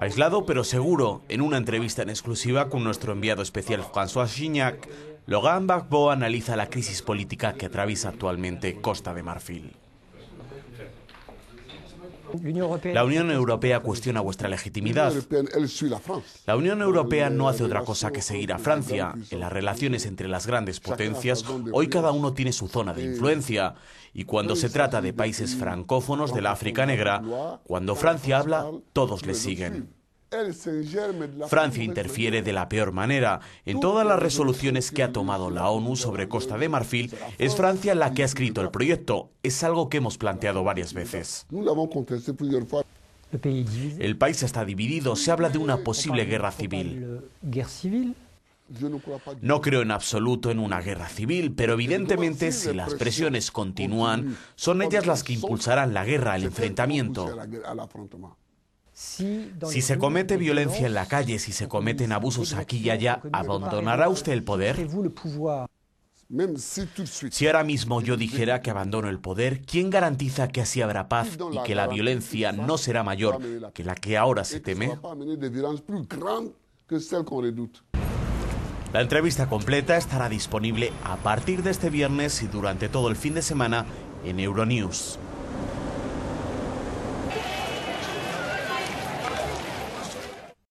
Aislado pero seguro, en una entrevista en exclusiva con nuestro enviado especial François Gignac, Logan Gbagbo analiza la crisis política que atraviesa actualmente Costa de Marfil. La Unión Europea cuestiona vuestra legitimidad. La Unión Europea no hace otra cosa que seguir a Francia. En las relaciones entre las grandes potencias, hoy cada uno tiene su zona de influencia. Y cuando se trata de países francófonos de la África Negra, cuando Francia habla, todos le siguen. Francia interfiere de la peor manera. En todas las resoluciones que ha tomado la ONU sobre Costa de Marfil, es Francia la que ha escrito el proyecto. Es algo que hemos planteado varias veces. El país está dividido. Se habla de una posible guerra civil. No creo en absoluto en una guerra civil, pero evidentemente si las presiones continúan, son ellas las que impulsarán la guerra, el enfrentamiento. Si se comete violencia en la calle, si se cometen abusos aquí y allá, ¿abandonará usted el poder? Si ahora mismo yo dijera que abandono el poder, ¿quién garantiza que así habrá paz y que la violencia no será mayor que la que ahora se teme? La entrevista completa estará disponible a partir de este viernes y durante todo el fin de semana en Euronews.